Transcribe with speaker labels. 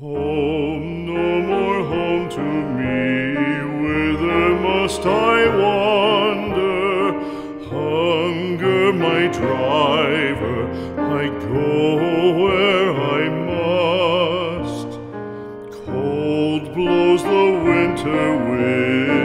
Speaker 1: Home, no more home to me. Whither must I wander? Hunger, my driver, I go where I must. Cold blows the winter wind.